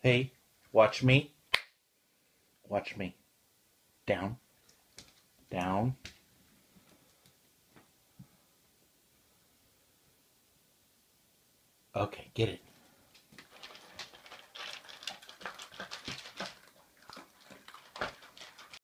Hey, watch me. Watch me. Down. Down. Okay, get it.